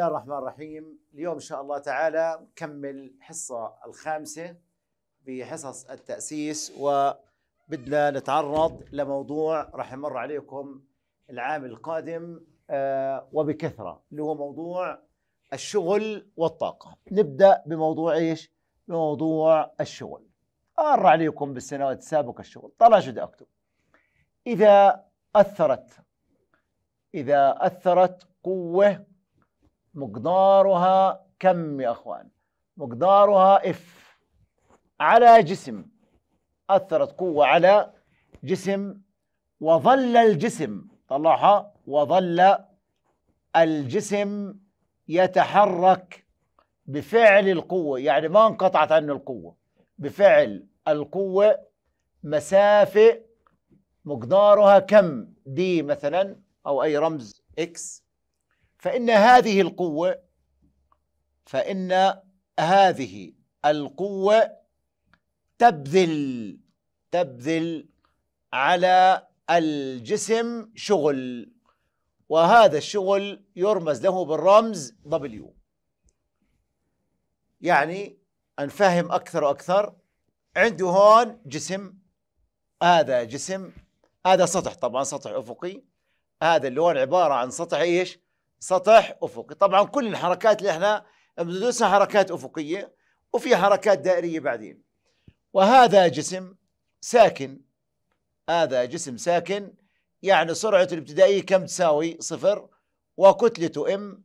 الله الرحمن الرحيم. اليوم إن شاء الله تعالى نكمل الحصة الخامسة بحصص التأسيس وبدنا نتعرض لموضوع راح يمر عليكم العام القادم آه، وبكثرة اللي هو موضوع الشغل والطاقة. نبدأ بموضوع إيش؟ بموضوع الشغل. مر عليكم بالسنوات السابقة الشغل. طلع شو أكتب؟ إذا أثرت إذا أثرت قوة مقدارها كم يا أخوان؟ مقدارها اف على جسم. أثرت قوة على جسم وظل الجسم. طلعها. وظل الجسم يتحرك بفعل القوة. يعني ما انقطعت عنه القوة. بفعل القوة مسافة مقدارها كم؟ دي مثلا أو أي رمز إكس فإن هذه القوة فإن هذه القوة تبذل تبذل على الجسم شغل وهذا الشغل يرمز له بالرمز W. يعني نفهم أكثر وأكثر عنده هون جسم هذا جسم هذا سطح طبعا سطح أفقي هذا اللون عبارة عن سطح إيش؟ سطح أفقي. طبعا كل الحركات اللي إحنا بندرسها حركات أفقية وفي حركات دائرية بعدين. وهذا جسم ساكن. هذا جسم ساكن يعني سرعته الابتدائية كم تساوي؟ صفر. وكتلته m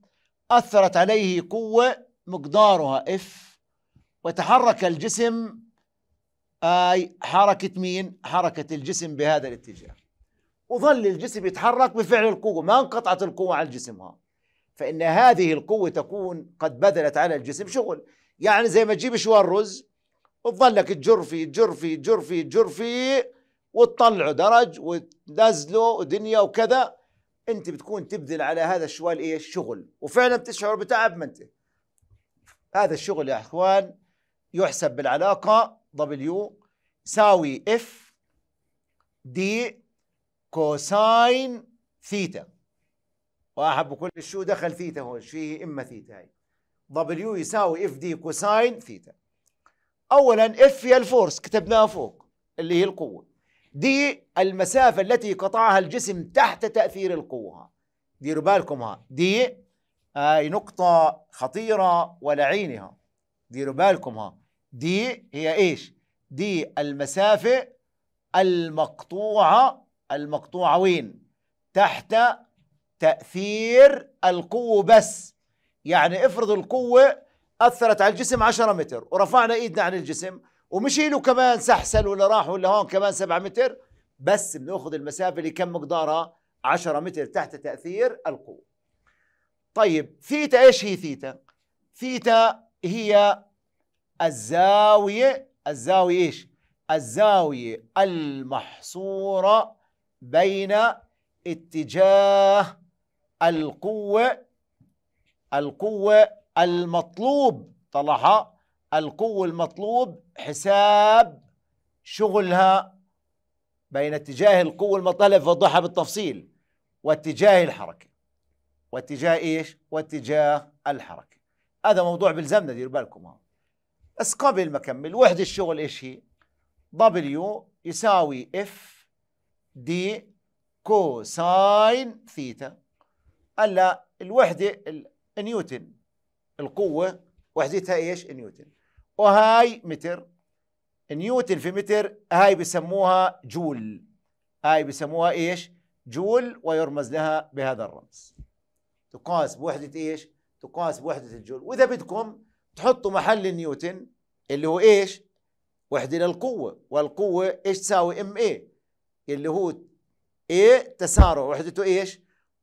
أثرت عليه قوة مقدارها F وتحرك الجسم آي حركة مين؟ حركة الجسم بهذا الاتجاه. وظل الجسم يتحرك بفعل القوة. ما انقطعت القوة على الجسم هذا فإن هذه القوة تكون قد بذلت على الجسم شغل. يعني زي ما تجيب شوال رز وتظلك تجر فيه تجر فيه تجر فيه تجر فيه وتطلعه درج وتنزله ودنيا وكذا. أنت بتكون تبذل على هذا الشوال إيش؟ شغل. وفعلا بتشعر بتعب ما أنت. هذا الشغل يا إخوان يحسب بالعلاقة W يساوي F d cosine theta واحد بقول شو دخل ثيتا هون؟ هي إما ثيتا هاي. W يساوي F d cosine theta. اولا F هي ال force كتبناها فوق اللي هي القوة. دي المسافة التي قطعها الجسم تحت تأثير القوة. ديروا بالكم ها. دي هاي نقطة خطيرة ولعينها. ديروا بالكم ها. دي هي إيش؟ دي المسافة المقطوعة المقطوعة وين؟ تحت تأثير القوة بس. يعني افرض القوة أثرت على الجسم 10 متر ورفعنا إيدنا عن الجسم ومشي له كمان سحسل ولا راح ولا هون كمان 7 متر بس بنأخذ المسافة اللي كم مقدارها؟ 10 متر تحت تأثير القوة. طيب ثيتا إيش هي theta؟ theta هي الزاوية الزاوية إيش؟ الزاوية المحصورة بين اتجاه القوة القوة المطلوب طلعها. القوة المطلوب حساب شغلها بين اتجاه القوة المطلوبة. فوضحها بالتفصيل. واتجاه الحركة. واتجاه إيش؟ واتجاه الحركة. هذا موضوع بلزمنا دير بالكم بس قبل ما أكمل وحدة الشغل إيش هي؟ W يساوي اف d cosine theta هلا الوحدة نيوتن. القوة وحدتها إيش؟ نيوتن. وهاي متر نيوتن في متر هاي بسموها جول. هاي بسموها إيش؟ جول ويرمز لها بهذا الرمز. تقاس بوحدة إيش؟ تقاس بوحدة الجول. وإذا بدكم تحطوا محل نيوتن اللي هو إيش؟ وحدة للقوة. والقوة إيش تساوي؟ m a اللي هو a تسارع وحدته إيش؟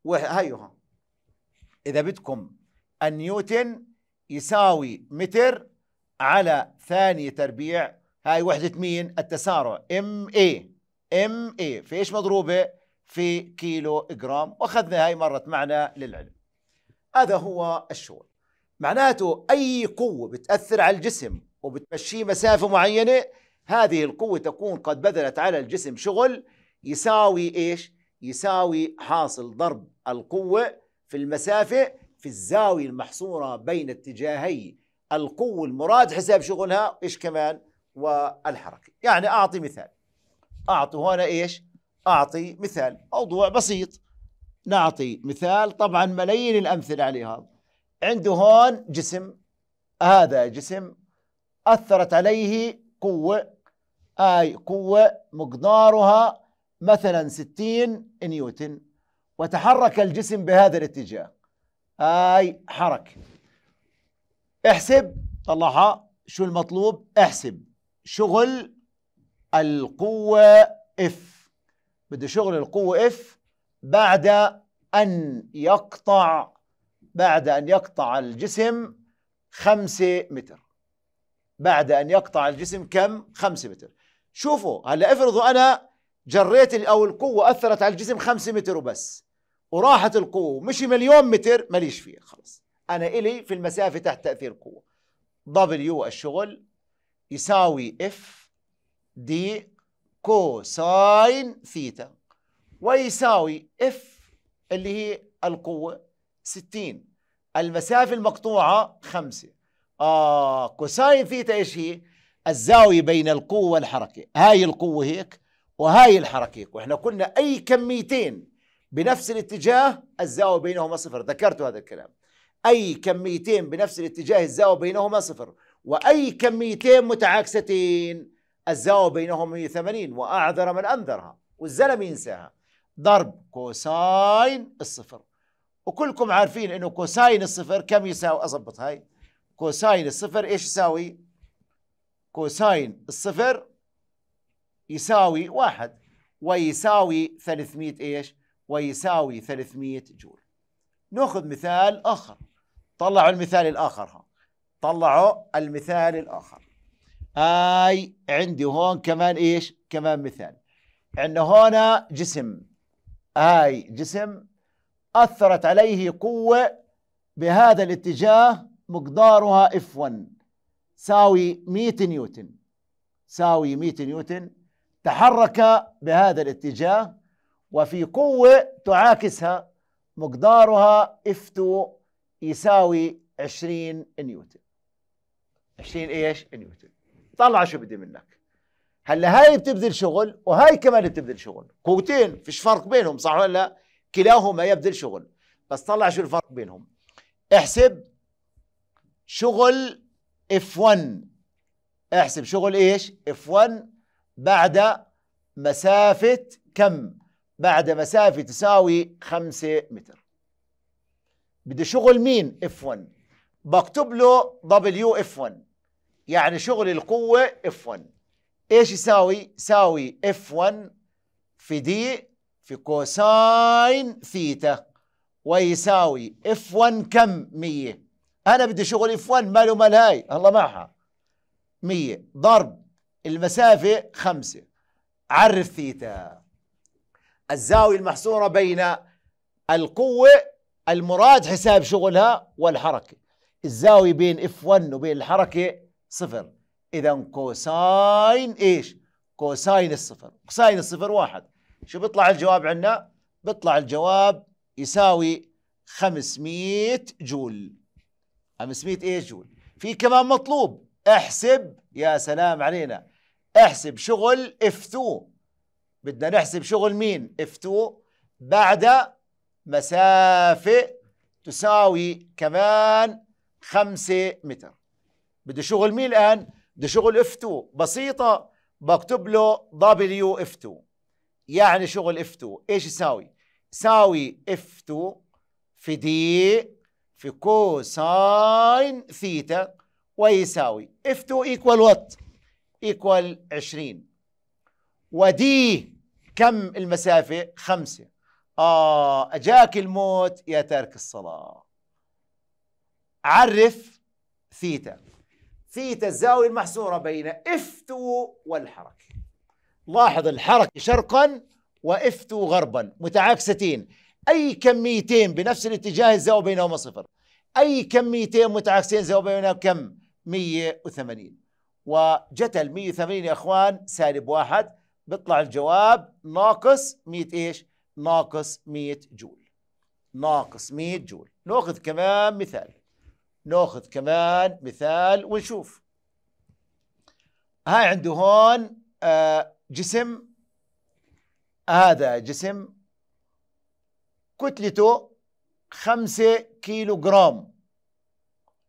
هيها إذا بدكم النيوتن يساوي متر على ثانية تربيع هاي وحدة مين؟ التسارع m a m a في إيش مضروبة؟ في كيلو جرام وأخذنا هاي مرت معنا للعلم. هذا هو الشغل. معناته أي قوة بتأثر على الجسم وبتمشيه مسافة معينة هذه القوة تكون قد بذلت على الجسم شغل يساوي إيش؟ يساوي حاصل ضرب القوة في المسافة في الزاوية المحصورة بين اتجاهي القوة المراد حساب شغلها إيش كمان؟ والحركة. يعني أعطي مثال. أعطي هنا إيش؟ أعطي مثال. موضوع بسيط. نعطي مثال. طبعا ملايين الأمثلة عليه هذا. عنده هون جسم. هذا جسم أثرت عليه قوة. أي قوة مقدارها مثلا 60 نيوتن. وتحرك الجسم بهذا الاتجاه. أي حركة احسب. طلعها شو المطلوب؟ احسب. شغل القوة F بده شغل القوة F بعد أن يقطع بعد أن يقطع الجسم خمسة متر. بعد أن يقطع الجسم كم؟ خمسة متر. شوفوا هلا افرضوا أنا جريت أو القوة أثرت على الجسم خمسة متر وبس. وراحت القوة. مشي مليون متر ماليش فيها خلص أنا إلي في المسافة تحت تأثير القوة W الشغل يساوي F d cosine theta ويساوي F اللي هي القوة 60 المسافة المقطوعة خمسة. آه cosine theta إيش هي؟ الزاوية بين القوة والحركة. هاي القوة هيك وهاي الحركة وإحنا قلنا أي كميتين بنفس الاتجاه الزاوية بينهما صفر. ذكرت هذا الكلام. أي كميتين بنفس الاتجاه الزاوية بينهما صفر. وأي كميتين متعاكستين الزاوية بينهما 180 وأعذر من أنذر ها ولا زلمة ينساها. ضرب cosine الصفر. وكلكم عارفين إنه cosine الصفر كم يساوي؟ اضبط هاي. cosine الصفر إيش يساوي؟ cosine الصفر يساوي واحد. ويساوي 300 إيش؟ ويساوي 300 جول. ناخذ مثال آخر. طلعوا المثال الآخر ها طلعوا المثال الآخر. هاي عندي هون كمان إيش؟ كمان مثال. عندنا هون جسم. هاي جسم أثرت عليه قوة بهذا الاتجاه مقدارها F1 ساوي 100 نيوتن. ساوي 100 نيوتن تحرك بهذا الاتجاه وفي قوة تعاكسها مقدارها F2 يساوي 20 نيوتن. 20 إيش؟ نيوتن. طلع شو بدي منك. هلأ هاي بتبذل شغل وهاي كمان بتبذل شغل. قوتين فيش فرق بينهم صح ولا لا؟ كلاهما يبذل شغل. بس طلع شو الفرق بينهم. احسب شغل F1 احسب شغل إيش؟ F1 بعد مسافة كم؟ بعد مسافة تساوي خمسة متر. بدي شغل مين؟ F1 بكتب له WF1 يعني شغل القوة F1 إيش يساوي؟ يساوي F1 في d في cosine theta ويساوي F1 كم؟ 100 أنا بدي شغل F1 ماله مال هاي؟ الله معها. 100 ضرب المسافة خمسة. عرف ثيتا. الزاوية المحصورة بين القوة المراد حساب شغلها والحركة. الزاوية بين F1 وبين الحركة صفر. إذا cosine إيش؟ cosine الصفر. cosine الصفر واحد. شو بيطلع الجواب عندنا بيطلع الجواب يساوي 500 جول. 500 إيش جول؟ في كمان مطلوب. احسب. يا سلام علينا. احسب شغل F2 بدنا نحسب شغل مين؟ F2 بعد مسافة تساوي كمان خمسة متر. بده شغل مين الآن؟ بده شغل F2 بسيطة. بكتب له W F2 يعني شغل F2 إيش يساوي؟ يساوي F2 في d في cosine theta ويساوي F2 equal what equal 20 و d كم المسافة؟ خمسة. آه أجاك الموت يا تارك الصلاة. عرف theta. theta الزاوية المحصورة بين F2 والحركة. لاحظ الحركة شرقا وإف2 غربا. متعاكستين. أي كميتين بنفس الاتجاه الزاوية بينهما صفر. أي كميتين متعاكسين زاوية بينهما كم؟ 180 وجت ال 180 يا إخوان سالب واحد. بيطلع الجواب ناقص 100 إيش؟ ناقص 100 جول. ناقص 100 جول. ناخذ كمان مثال. ناخذ كمان مثال ونشوف. هاي عنده هون آه جسم. هذا جسم كتلته خمسة كيلو جرام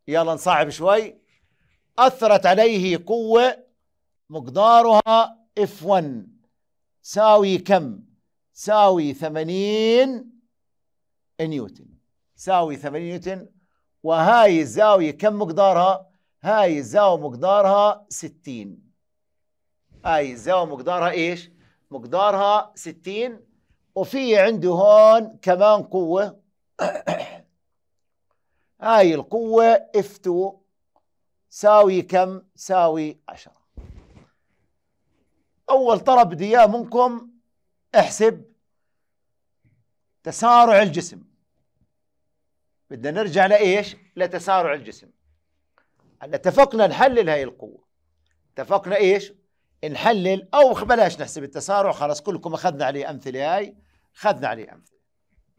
يلا نصعب شوي. أثرت عليه قوة مقدارها F1 ساوي كم؟ ساوي 80 نيوتن ساوي 80 نيوتن وهاي الزاوية كم مقدارها؟ هاي الزاوية مقدارها 60 هاي الزاوية مقدارها إيش؟ مقدارها 60 وفي عنده هون كمان قوة هاي القوة F2 ساوي كم؟ ساوي 10 أول طلب بدي إياه منكم احسب تسارع الجسم بدنا نرجع لإيش؟ لتسارع الجسم هلا اتفقنا نحلل هاي القوة اتفقنا إيش؟ نحلل أو بلاش نحسب التسارع خلاص كلكم أخذنا عليه أمثلة هاي أخذنا عليه أمثلة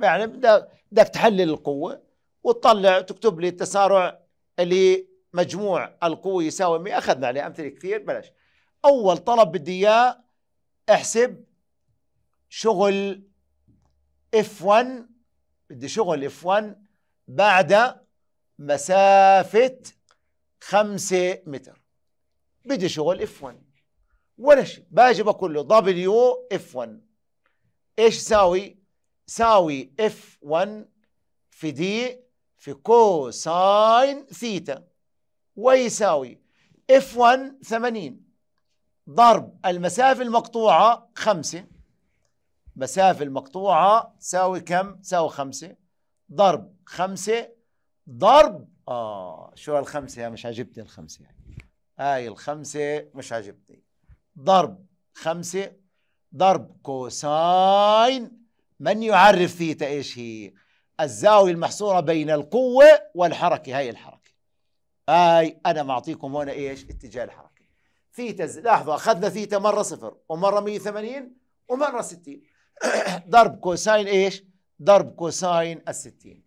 يعني بدك تحلل القوة وتطلع تكتب لي التسارع اللي مجموع القوة يساوي 100 أخذنا عليه أمثلة كثير بلاش أول طلب بدي إياه أحسب شغل F1 بدي شغل F1 بعد مسافة خمسة متر. بدي شغل F1 ولا شيء. باجي بقول له W F1 إيش يساوي؟ ساوي F1 في d في cosine theta. ويساوي F1 80 ضرب المسافة المقطوعة خمسة. مسافة المقطوعة تساوي كم؟ تساوي خمسة. ضرب خمسة. ضرب آه شو هالخمسة؟ يا مش عجبتني الخمسة هاي الخمسة مش عجبتني ضرب خمسة. ضرب cosine من يعرف ثيتا إيش هي؟ الزاوية المحصورة بين القوة والحركة هاي الحركة. هاي أنا معطيكم هنا إيش؟ اتجاه الحركة. ثيتا لاحظوا أخذنا ثيتا مرة صفر ومرة 180 ومرة 60 ضرب cosine إيش؟ ضرب cosine ال 60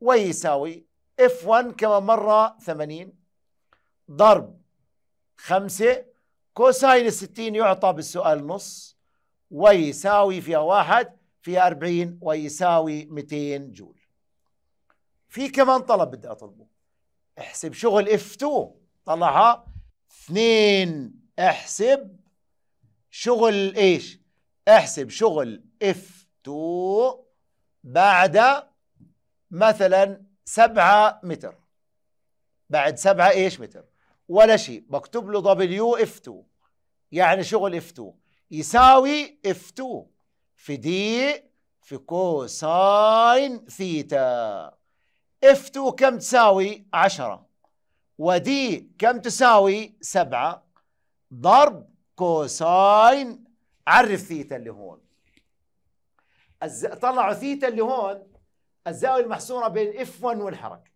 ويساوي F 1 كمان مرة 80 ضرب 5 cosine ال 60 يعطى بالسؤال نص. ويساوي فيها واحد؟ فيها 40 ويساوي 200 جول. في كمان طلب بدي أطلبه. احسب شغل F 2 طلعها. اثنين احسب شغل إيش؟ احسب شغل F 2 بعد مثلا سبعة متر. بعد سبعة إيش متر؟ ولا شيء. بكتب له W F 2 يعني شغل F 2 يساوي F 2 في d في cosine theta F 2 كم تساوي 10 و d كم تساوي سبعة؟ ضرب cosine. عرف ثيتا اللي هون. الز... طلعوا ثيتا اللي هون. الزاوية المحصورة بين F 1 والحركة.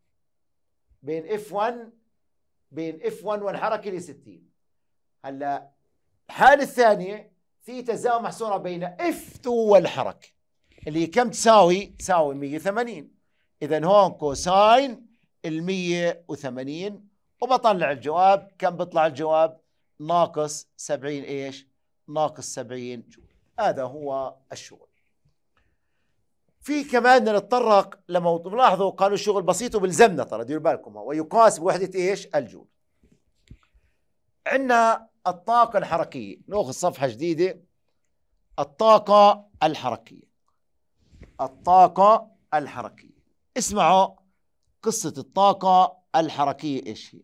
بين F 1 بين F 1 والحركة اللي 60 هلا الحالة الثانية ثيتا الزاوية محصورة بين F 2 والحركة اللي كم تساوي؟ تساوي 180 إذا هون cosine ال 180 وبطلع الجواب. كم بيطلع الجواب؟ ناقص 70 إيش؟ ناقص 70 جول. هذا هو الشغل. في كمان نتطرق لموضوع لاحظوا قالوا الشغل بسيط وبلزمنا ترى ديروا بالكم ويقاس بوحدة إيش؟ الجول. عندنا الطاقة الحركية. نأخذ صفحة جديدة. الطاقة الحركية. الطاقة الحركية. اسمعوا قصة الطاقة الحركية إيش هي؟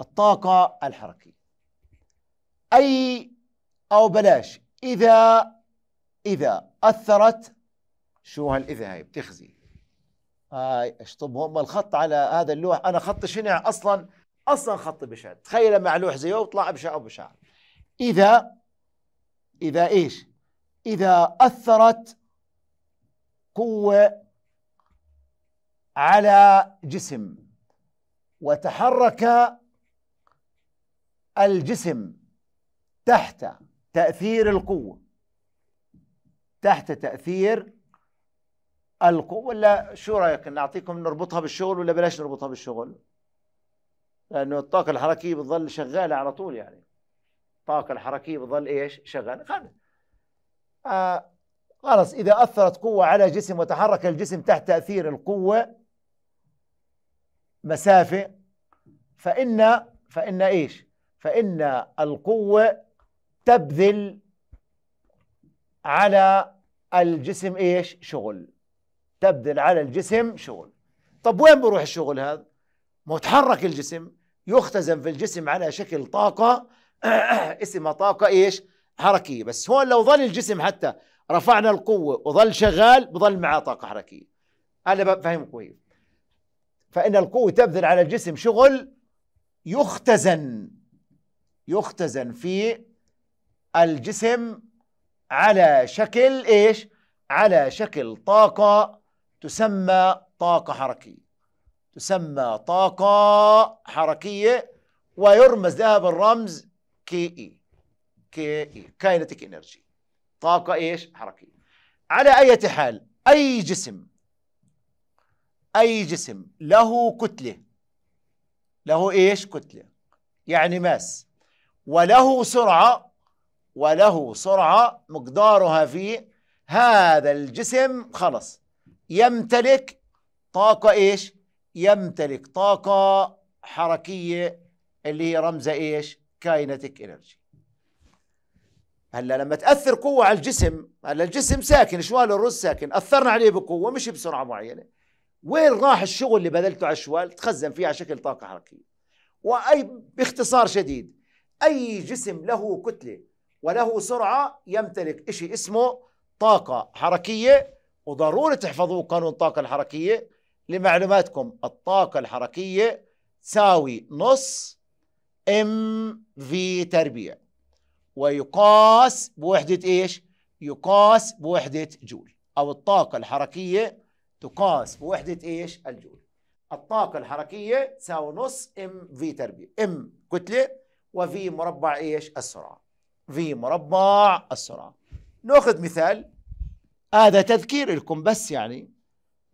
الطاقة الحركية. أي أو بلاش إذا إذا أثرت شو هالإذا هاي بتخزي؟ هاي أشطب هم الخط على هذا اللوح. أنا خط شنع أصلا؟ أصلا خط بشع تخيل مع لوح زيه وطلع بشع وبشع إذا إذا إيش؟ إذا أثرت قوة على جسم وتحرك الجسم تحت تأثير القوة. تحت تأثير القوة. ولا شو رأيك؟ نعطيكم نربطها بالشغل ولا بلاش نربطها بالشغل؟ لأنه الطاقة الحركية بتظل شغالة على طول يعني. الطاقة الحركية بتظل إيش؟ شغالة. خلص آه خلص إذا أثرت قوة على جسم وتحرك الجسم تحت تأثير القوة مسافة فإن فإن إيش؟ فإن القوة تبذل على الجسم إيش؟ شغل تبذل على الجسم شغل طب وين بروح الشغل هذا؟ متحرك الجسم يختزن في الجسم على شكل طاقة اسمها طاقة إيش؟ حركية بس هون لو ظل الجسم حتى رفعنا القوة وظل شغال بظل معاه طاقة حركية أنا بفهم كويس فإن القوة تبذل على الجسم شغل يختزن يختزن في الجسم على شكل إيش؟ على شكل طاقة تسمى طاقة حركية تسمى طاقة حركية ويرمز لها بالرمز K E K E kinetic energy طاقة إيش؟ حركية على أي حال أي جسم أي جسم له كتلة له إيش؟ كتلة يعني mass وله سرعة وله سرعة مقدارها في هذا الجسم خلص يمتلك طاقة إيش؟ يمتلك طاقة حركية اللي هي رمزها إيش؟ كاينتيك إنرجي هلا لما تأثر قوة على الجسم هلا الجسم ساكن شوال الرز ساكن أثرنا عليه بقوة مش بسرعة معينة وين راح الشغل اللي بذلته على الشوال؟ تخزن فيه على شكل طاقة حركية. وأي باختصار شديد أي جسم له كتلة وله سرعة يمتلك شيء اسمه طاقة حركية. وضروري تحفظوا قانون الطاقة الحركية. لمعلوماتكم الطاقة الحركية تساوي نص ام في تربيع. ويقاس بوحدة إيش؟ يقاس بوحدة جول. أو الطاقة الحركية تقاس بوحدة إيش؟ الجول. الطاقة الحركية تساوي نص m v تربيع. m كتلة و v مربع إيش؟ السرعة. v مربع السرعة. نأخذ مثال. هذا تذكير لكم بس يعني.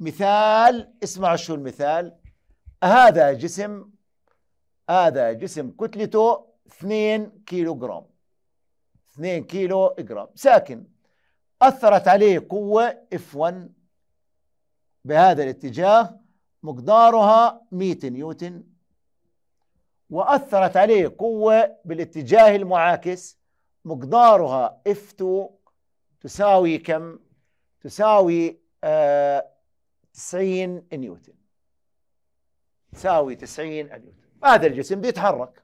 مثال اسمعوا شو المثال. هذا جسم هذا جسم كتلته 2 كيلو جرام 2 كيلو جرام ساكن. أثرت عليه قوة F1 بهذا الاتجاه مقدارها 100 نيوتن وأثرت عليه قوة بالاتجاه المعاكس. مقدارها F2 تساوي كم؟ تساوي آه 90 نيوتن. تساوي 90 نيوتن. هذا الجسم بيتحرك.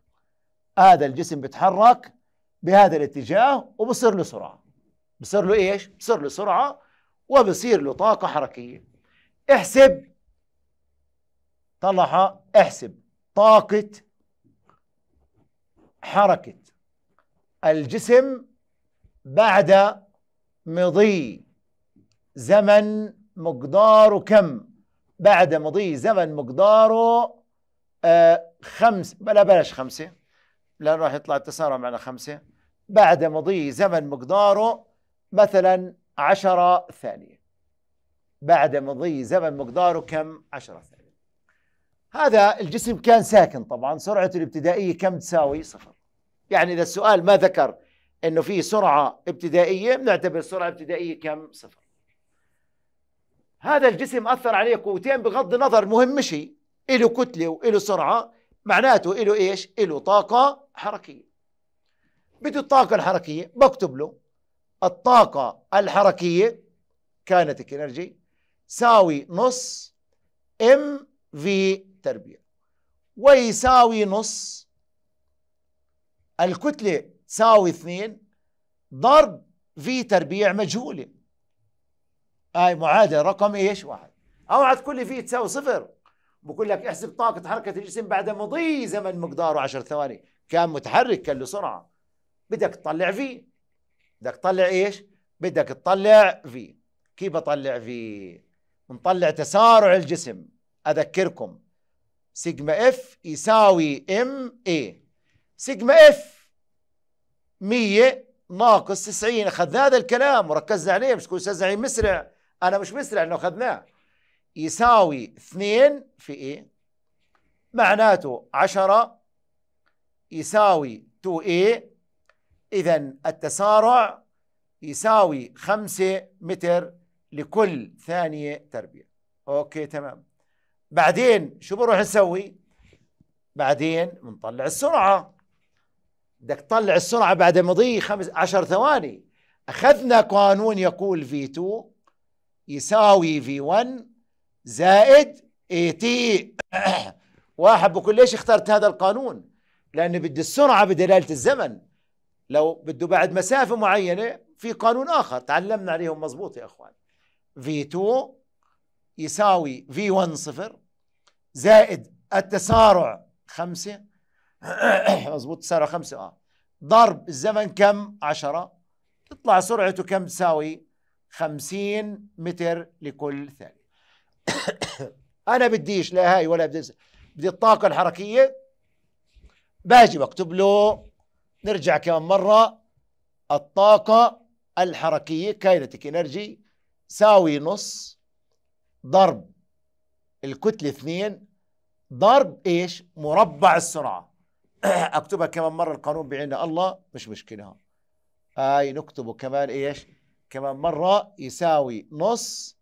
هذا الجسم بيتحرك بهذا الاتجاه وبصير له سرعة. بصير له إيش؟ بصير له سرعة وبصير له طاقة حركية. احسب. طلع احسب. طاقه حركه الجسم بعد مضي زمن مقداره كم؟ بعد مضي زمن مقداره آه خمس بلا بلاش خمسة. لأنه راح يطلع التسارع معنا خمسة. بعد مضي زمن مقداره مثلا عشرة ثانية. بعد مضي زمن مقداره كم؟ عشرة ثانية هذا الجسم كان ساكن طبعا سرعته الابتدائية كم تساوي؟ صفر. يعني إذا السؤال ما ذكر أنه في سرعة ابتدائية بنعتبر السرعة الابتدائية كم؟ صفر. هذا الجسم أثر عليه قوتين بغض النظر مهم شيء له كتلة وله سرعة معناته له إيش؟ له طاقة حركية. بده الطاقة الحركية بكتب له الطاقة الحركية كانت انرجي ساوي نص ام في تربيع. ويساوي نص الكتلة تساوي اثنين ضرب في تربيع مجهولة. هاي معادلة رقم إيش؟ واحد. اوعى لي v تساوي صفر. بقول لك احسب طاقة حركة الجسم بعد مضي زمن مقداره 10 ثواني. كان متحرك كان له سرعة. بدك تطلع v بدك تطلع إيش؟ بدك تطلع v كيف اطلع v نطلع تسارع الجسم. أذكركم. sigma F يساوي m a. sigma F 100 ناقص 90 أخذنا هذا الكلام وركزنا عليه. مش كل أستاذ مسرع. أنا مش مسرع انه أخذناه. يساوي اثنين في إيه معناته عشرة يساوي 2a اذا التسارع يساوي خمسة متر لكل ثانية تربيع أوكي تمام. بعدين شو بروح نسوي بعدين بنطلع السرعة. بدك تطلع السرعة بعد مضي خمس عشر ثواني. أخذنا قانون يقول V2 يساوي V1 زائد AT واحد بقول ليش اخترت هذا القانون؟ لأنه بدي السرعة بدلالة الزمن. لو بده بعد مسافة معينة في قانون آخر. تعلمنا عليهم مضبوط يا أخوان. V2 يساوي V1 صفر زائد التسارع خمسة. مضبوط تسارع خمسة. آه. ضرب الزمن كم؟ عشرة. تطلع سرعته كم تساوي؟ خمسين متر لكل ثانية. أنا بديش لا هاي ولا بدي. بدي الطاقة الحركية. باجي بكتب له. نرجع كمان مرة. الطاقة الحركية kinetic energy ساوي نص ضرب الكتلة اثنين. ضرب إيش؟ مربع السرعة. أكتبها كمان مرة القانون بعيننا الله مش مشكلة. هاي نكتبه كمان إيش؟ كمان مرة يساوي نص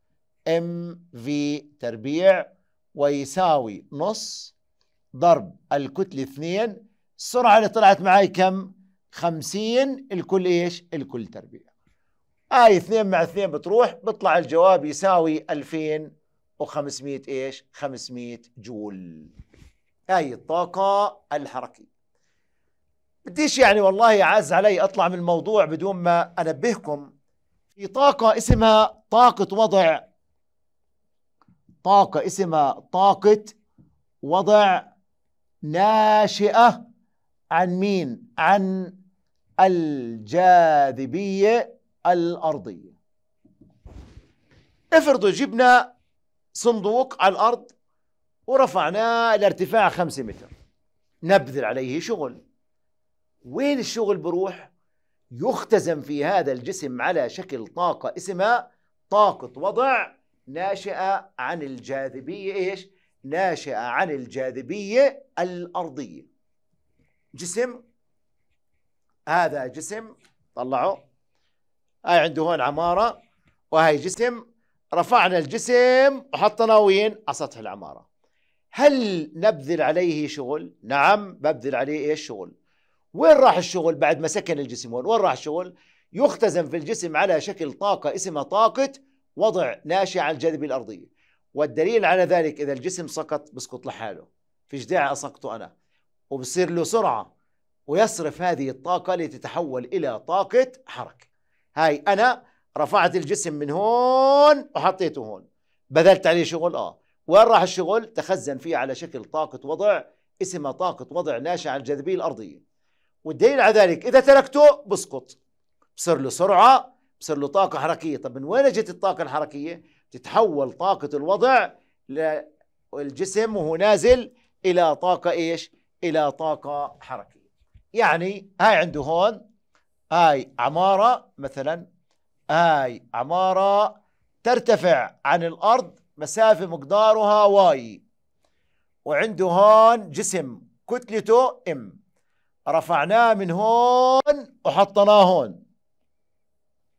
m v تربيع ويساوي نص ضرب الكتلة اثنين. السرعة اللي طلعت معي كم؟ خمسين. الكل إيش؟ الكل تربيع. هاي اثنين مع اثنين بتروح بيطلع الجواب يساوي 2500 إيش؟ 500 جول. هاي الطاقة الحركية. بديش يعني والله يعز علي أطلع من الموضوع بدون ما أنبهكم. في طاقة اسمها طاقة وضع. طاقة اسمها طاقة وضع ناشئة عن مين؟ عن الجاذبية الأرضية. افرضوا جبنا صندوق على الأرض ورفعناه لارتفاع خمسة متر. نبذل عليه شغل. وين الشغل بروح؟ يختزن في هذا الجسم على شكل طاقة اسمها طاقة وضع ناشئة عن الجاذبية إيش؟ ناشئة عن الجاذبية الأرضية. جسم هذا جسم طلعوا هاي عنده هون عمارة وهي جسم رفعنا الجسم وحطناه وين؟ على سطح العمارة. هل نبذل عليه شغل؟ نعم ببذل عليه إيش شغل؟ وين راح الشغل بعد ما سكن الجسم؟ وين وين راح الشغل؟ يختزن في الجسم على شكل طاقة اسمها طاقة وضع ناشئة عن الجاذبية الأرضية. والدليل على ذلك إذا الجسم سقط بسقط لحاله. فيش داعي أسقطه أنا. وبصير له سرعة ويصرف هذه الطاقة لتتحول إلى طاقة حركة. هاي أنا رفعت الجسم من هون وحطيته هون. بذلت عليه شغل آه. وين راح الشغل؟ تخزن فيه على شكل طاقة وضع اسمها طاقة وضع ناشئة عن الجاذبية الأرضية. والدليل على ذلك إذا تركته بسقط. بصير له سرعة بصير له طاقة حركية. طب من وين اجت الطاقة الحركية؟ تتحول طاقة الوضع للجسم وهو نازل إلى طاقة إيش؟ إلى طاقة حركية. يعني هاي عنده هون هاي عمارة مثلا هاي عمارة ترتفع عن الأرض مسافة مقدارها واي. وعنده هون جسم كتلته إم. رفعناه من هون وحطناه هون.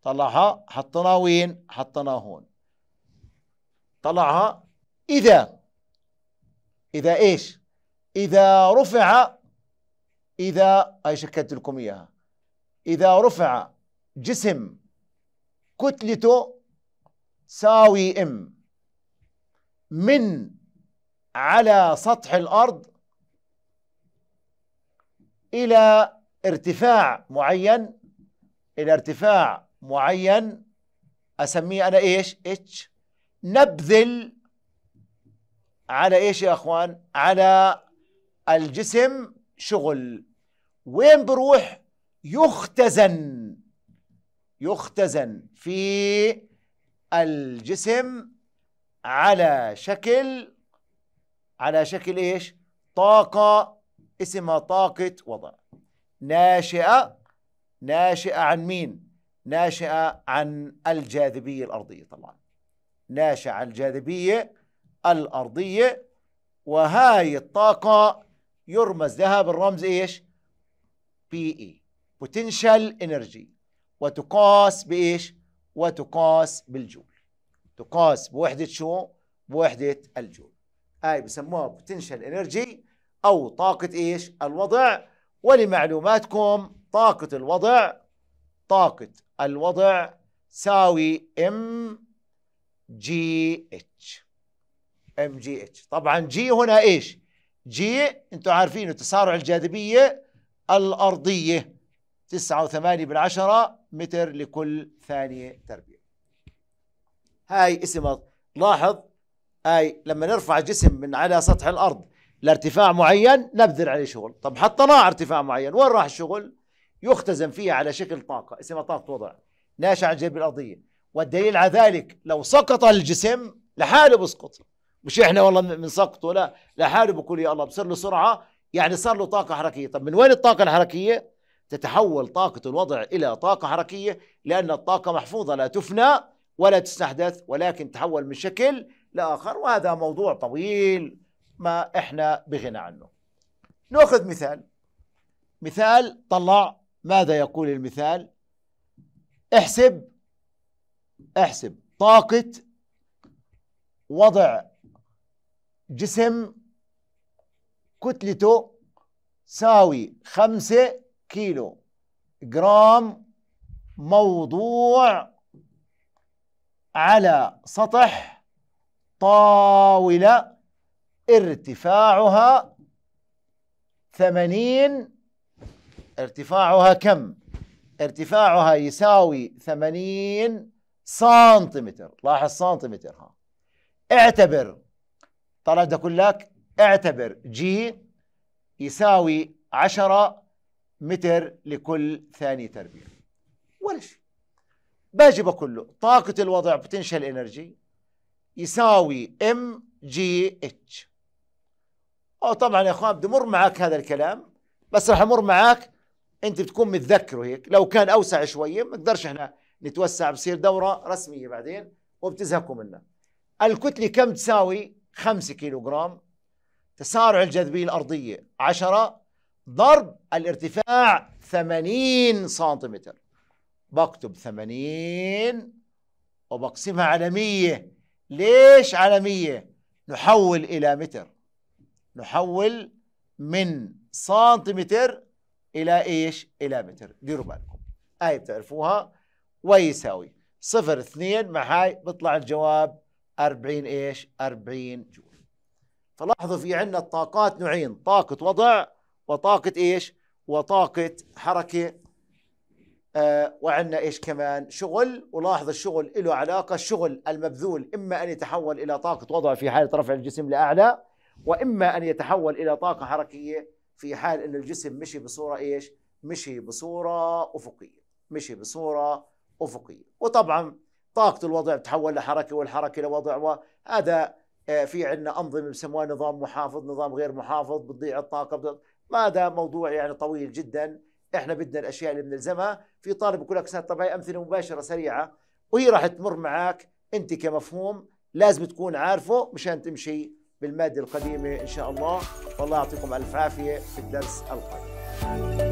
طلعها حطناه وين؟ حطناه هون. طلعها إذا. إذا إيش؟ إذا رفع إذا أي شكلت لكم إياها. إذا رفع جسم كتلته ساوي ام من على سطح الأرض إلى ارتفاع معين إلى ارتفاع معين أسميه أنا إيش؟ إتش. نبذل على إيش يا أخوان؟ على الجسم شغل. وين بروح؟ يختزن يختزن في الجسم على شكل على شكل إيش؟ طاقة اسمها طاقة وضع. ناشئة ناشئة عن مين؟ ناشئة عن الجاذبية الأرضية طبعا. ناشئة عن الجاذبية الأرضية وهاي الطاقة يرمز لها بالرمز إيش؟ PE potential energy وتقاس بإيش؟ وتقاس بالجول. تقاس بوحدة شو؟ بوحدة الجول. هاي بسموها potential energy أو طاقة إيش؟ الوضع. ولمعلوماتكم طاقة الوضع. طاقة الوضع ساوي ام جي اتش ام جي اتش طبعا جي هنا إيش؟ جي أنتم عارفين تسارع الجاذبية الأرضية. تسعة وثمانية بالعشرة متر لكل ثانية تربيع. هاي اسمها لاحظ هاي لما نرفع جسم من على سطح الأرض لارتفاع معين نبذل عليه شغل. طب حطيناه ارتفاع معين وين راح الشغل؟ يختزن فيها على شكل طاقة. اسمها طاقة وضع. ناشئة عن الجاذبية الأرضية. والدليل على ذلك لو سقط الجسم لحاله بسقط. مش إحنا والله بنسقطه لا لحاله بقول يا الله. بصير له سرعة يعني صار له طاقة حركية. طب من وين الطاقة الحركية؟ تتحول طاقة الوضع إلى طاقة حركية لأن الطاقة محفوظة لا تفنى ولا تستحدث ولكن تحول من شكل لآخر وهذا موضوع طويل ما إحنا بغنى عنه. نأخذ مثال. مثال طلع. ماذا يقول المثال؟ احسب احسب. طاقة وضع جسم كتلته ساوي خمسة كيلو جرام موضوع على سطح طاولة ارتفاعها ثمانين ارتفاعها كم؟ ارتفاعها يساوي ثمانين سنتيمتر لاحظ سنتيمتر ها اعتبر طلع ده لك اعتبر جي يساوي عشرة متر لكل ثانية تربيع. ولا شيء. باجي بقول له طاقة الوضع potential energy يساوي ام جي اتش أو طبعا يا أخوان بدي مر معك هذا الكلام بس راح أمر معك أنت بتكون متذكره هيك. لو كان أوسع شوية ما نقدرش إحنا نتوسع بصير دورة رسمية بعدين وبتزهقوا منها الكتلة كم تساوي؟ 5 كيلو جرام تسارع الجاذبية الأرضية 10 ضرب الارتفاع 80 سنتيمتر. بكتب 80 وبقسمها على 100 ليش على 100 نحول إلى متر. نحول من سنتيمتر إلى إيش؟ إلى متر. ديروا بالكم. هاي بتعرفوها. ويساوي صفر اثنين مع هاي بيطلع الجواب 40 إيش؟ 40 جول. فلاحظوا في عندنا الطاقات نوعين. طاقة وضع وطاقة إيش؟ وطاقة حركة. آه وعندنا إيش كمان؟ شغل. ولاحظ الشغل له علاقة. الشغل المبذول إما أن يتحول إلى طاقة وضع في حالة رفع الجسم لأعلى وإما أن يتحول إلى طاقة حركية في حال إن الجسم مشي بصورة إيش؟ مشي بصورة أفقية. مشي بصورة أفقية. وطبعا طاقة الوضع تحول لحركه والحركة لوضع وهذا آه، في عندنا أنظمة بسموها نظام محافظ نظام غير محافظ بتضيع الطاقة ما هذا موضوع يعني طويل جدا إحنا بدنا الأشياء اللي بنلزمها. في طالب يقول لك طب هي أمثلة مباشرة سريعة وهي راح تمر معك أنت كمفهوم لازم تكون عارفه مشان تمشي بالمادة القديمة إن شاء الله. والله يعطيكم ألف عافية في الدرس القادم.